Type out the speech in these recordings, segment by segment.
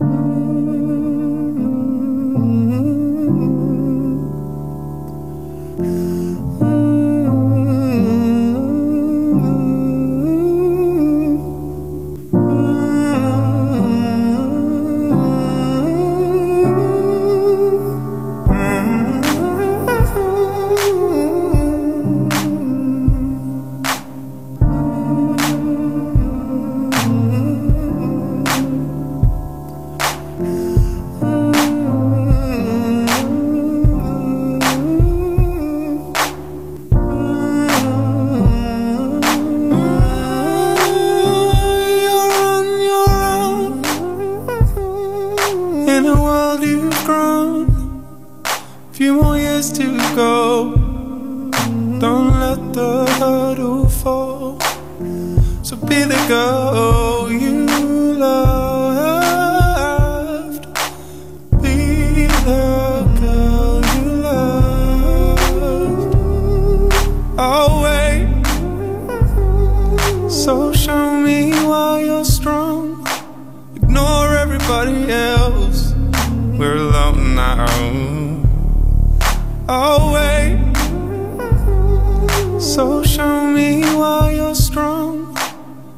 You're you've grown. Few more years to go. Don't let the hurdle fall. So be the girl you loved. Be the girl you loved. I'll wait. So show me why you're strong. Ignore everybody else. I'll. So show me why you're strong.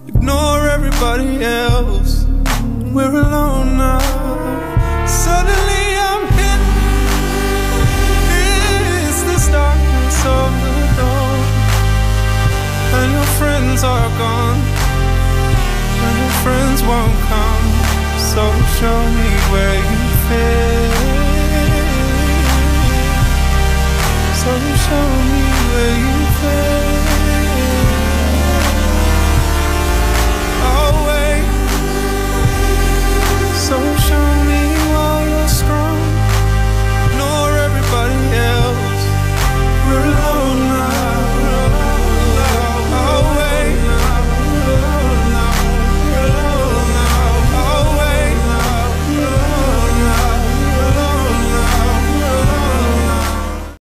Ignore everybody else. We're alone now. Suddenly I'm hit. It's this darkness of the dawn and your friends are gone, and your friends won't come. So show me where you fit.